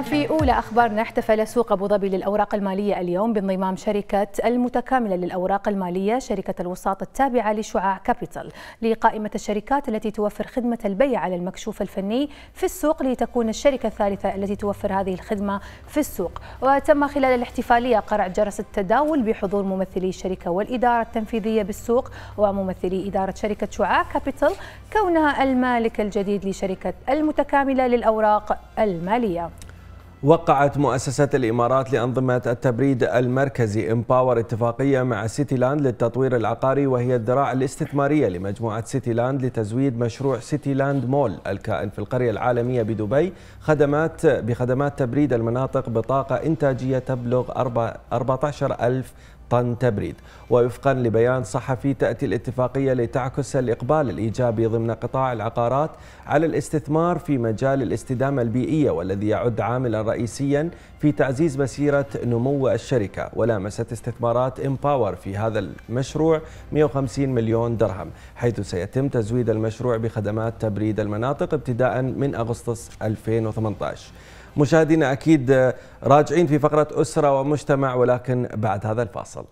وفي أولى أخبارنا احتفل سوق أبو ظبي للأوراق المالية اليوم بانضمام شركة المتكاملة للأوراق المالية شركة الوساطة التابعة لشعاع كابيتال. لقائمة الشركات التي توفر خدمة البيع على المكشوف الفني في السوق لتكون الشركة الثالثة التي توفر هذه الخدمة في السوق. وتم خلال الاحتفالية قرع جرس التداول بحضور ممثلي الشركة والإدارة التنفيذية بالسوق وممثلي إدارة شركة شعاع كابيتال كونها المالك الجديد لشركة المتكاملة للأوراق المالية. وقعت مؤسسة الإمارات لأنظمة التبريد المركزي إمباور اتفاقية مع سيتي لاند للتطوير العقاري وهي الذراع الاستثمارية لمجموعة سيتي لاند لتزويد مشروع سيتي لاند مول الكائن في القرية العالمية بدبي. خدمات بخدمات تبريد المناطق بطاقة إنتاجية تبلغ 14 ألف طن تبريد. ووفقا لبيان صحفي تأتي الاتفاقية لتعكس الإقبال الإيجابي ضمن قطاع العقارات على الاستثمار في مجال الاستدامة البيئية والذي يعد عاملا رئيسيا في تعزيز مسيرة نمو الشركة. ولامست استثمارات إمباور في هذا المشروع 150 مليون درهم حيث سيتم تزويد المشروع بخدمات تبريد المناطق ابتداء من أغسطس 2018 مشاهدينا أكيد راجعين في فقرة أسرة ومجتمع ولكن بعد هذا الفاصل.